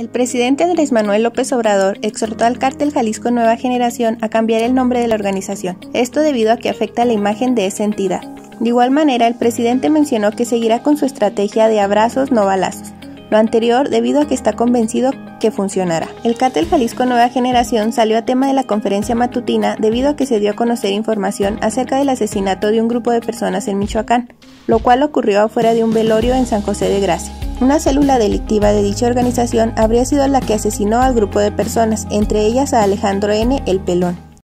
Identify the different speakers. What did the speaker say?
Speaker 1: El presidente Andrés Manuel López Obrador exhortó al cártel Jalisco Nueva Generación a cambiar el nombre de la organización, esto debido a que afecta la imagen de esa entidad. De igual manera, el presidente mencionó que seguirá con su estrategia de abrazos no balazos, lo anterior debido a que está convencido que funcionará. El cártel Jalisco Nueva Generación salió a tema de la conferencia matutina debido a que se dio a conocer información acerca del asesinato de un grupo de personas en Michoacán, lo cual ocurrió afuera de un velorio en San José de Gracia. Una célula delictiva de dicha organización habría sido la que asesinó al grupo de personas, entre ellas a Alejandro N. El Pelón.